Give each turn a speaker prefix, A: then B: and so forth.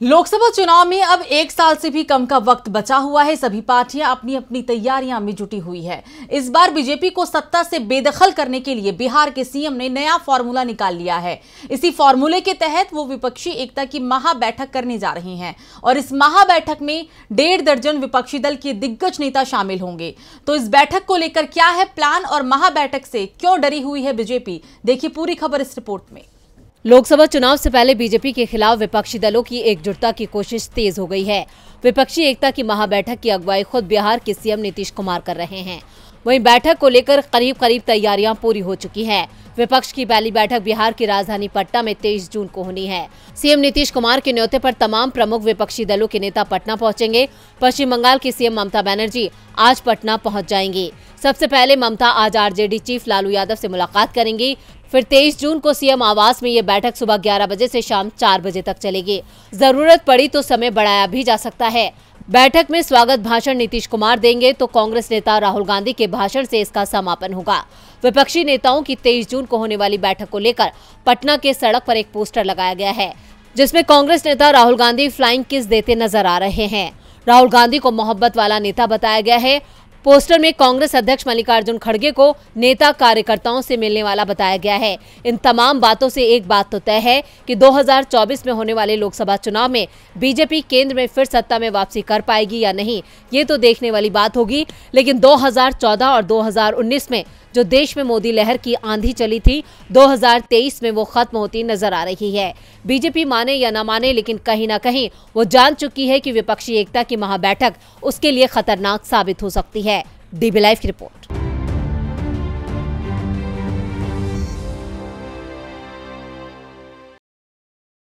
A: लोकसभा चुनाव में अब एक साल से भी कम का वक्त बचा हुआ है। सभी पार्टियाँ अपनी अपनी तैयारियाँ में जुटी हुई है। इस बार बीजेपी को सत्ता से बेदखल करने के लिए बिहार के सीएम ने नया फॉर्मूला निकाल लिया है। इसी फॉर्मूले के तहत वो विपक्षी एकता की महा बैठक करने जा रही हैं और इस महा बैठक में डेढ़ दर्जन विपक्षी दल के दिग्गज नेता शामिल होंगे। तो इस बैठक को लेकर क्या है प्लान और महा बैठक से क्यों डरी हुई है बीजेपी? देखिए पूरी खबर इस रिपोर्ट में।
B: लोकसभा चुनाव से पहले बीजेपी के खिलाफ विपक्षी दलों की एकजुटता की कोशिश तेज हो गई है। विपक्षी एकता की महाबैठक की अगुवाई खुद बिहार के सीएम नीतीश कुमार कर रहे हैं। वहीं बैठक को लेकर करीब करीब तैयारियाँ पूरी हो चुकी हैं। विपक्ष की पहली बैठक बिहार की राजधानी पटना में तेईस जून को होनी है। सीएम नीतीश कुमार के न्योते पर तमाम प्रमुख विपक्षी दलों के नेता पटना पहुँचेंगे। पश्चिम बंगाल की सीएम ममता बनर्जी आज पटना पहुँच जाएँगी। सबसे पहले ममता आज आरजेडी चीफ लालू यादव से मुलाकात करेंगी। फिर 23 जून को सीएम आवास में ये बैठक सुबह 11 बजे से शाम 4 बजे तक चलेगी। ज़रूरत पड़ी तो समय बढ़ाया भी जा सकता है। बैठक में स्वागत भाषण नीतीश कुमार देंगे तो कांग्रेस नेता राहुल गांधी के भाषण से इसका समापन होगा। विपक्षी नेताओं की 23 जून को होने वाली बैठक को लेकर पटना के सड़क पर एक पोस्टर लगाया गया है, जिसमें कांग्रेस नेता राहुल गांधी फ्लाइंग किस देते नज़र आ रहे हैं। राहुल गांधी को मोहब्बत वाला नेता बताया गया है। पोस्टर में कांग्रेस अध्यक्ष मल्लिकार्जुन खड़गे को नेता कार्यकर्ताओं से मिलने वाला बताया गया है। इन तमाम बातों से एक बात तो तय है कि 2024 में होने वाले लोकसभा चुनाव में बीजेपी केंद्र में फिर सत्ता में वापसी कर पाएगी या नहीं, ये तो देखने वाली बात होगी। लेकिन 2014 और 2019 में जो देश में मोदी लहर की आंधी चली थी 2023 में वो खत्म होती नज़र आ रही है। बीजेपी माने या न माने, लेकिन कहीं ना कहीं वो जान चुकी है कि विपक्षी एकता की महाबैठक उसके लिए खतरनाक साबित हो सकती है। डीबी लाइव की रिपोर्ट।